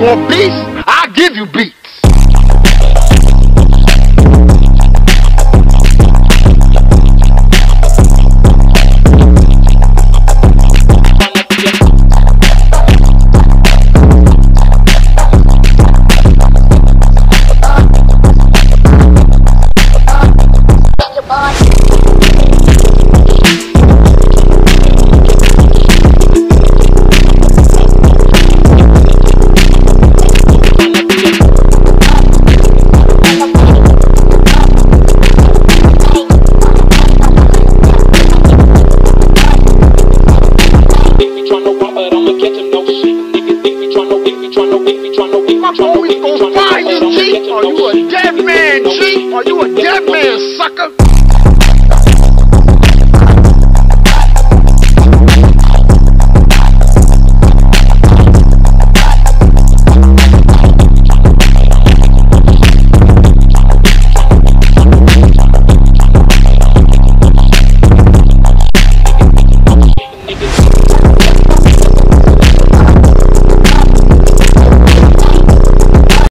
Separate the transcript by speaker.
Speaker 1: Want beats? I'll give you beats. Boy, we gonna find you, G. Are you a dead man, G? Are you a dead man, sucker?